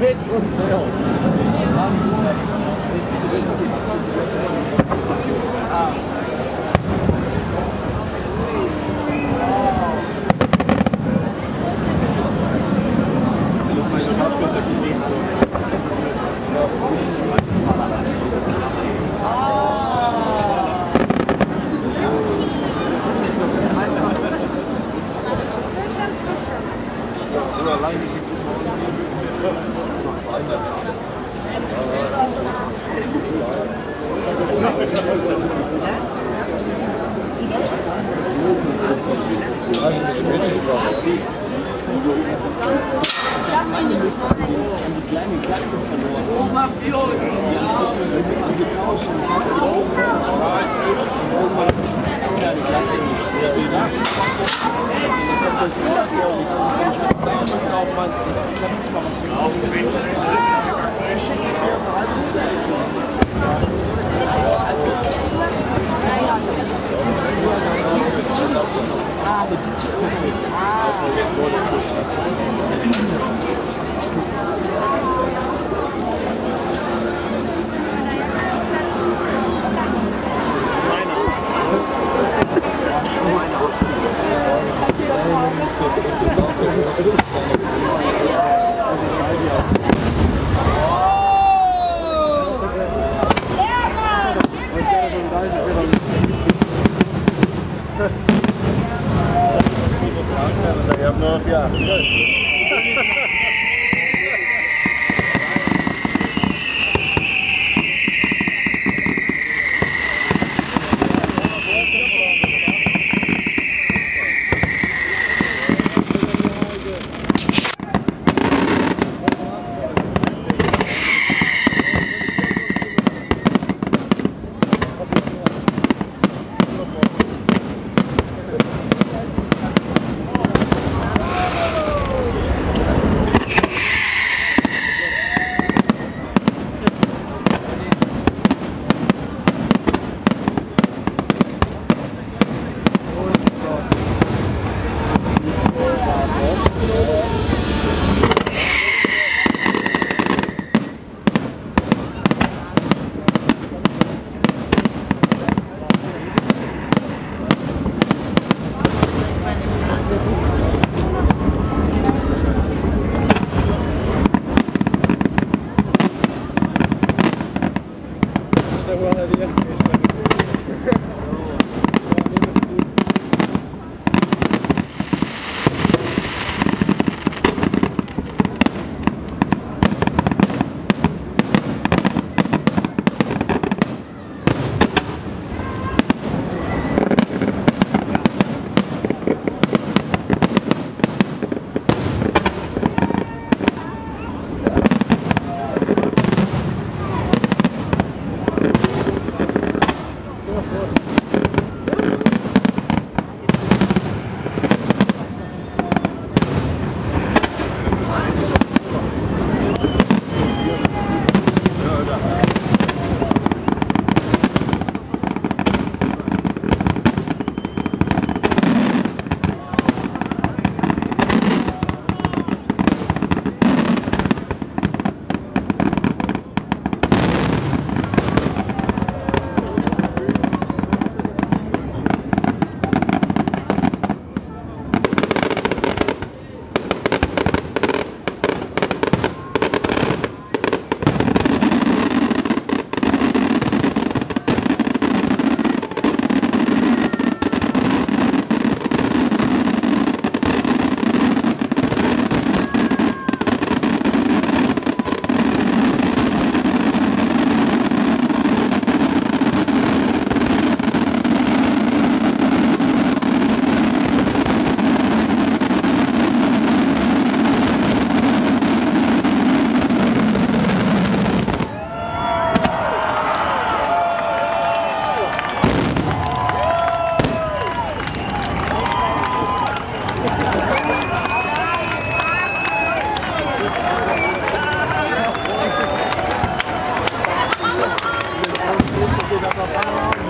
めちゃうんだよ。今、ラン Ich habe nicht mal was gekauft. ได้ Carlos, aí é o meu afiado. Gracias.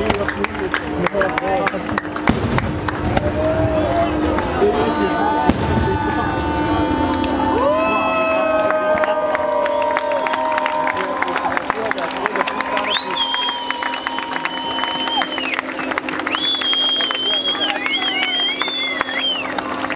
10月にですね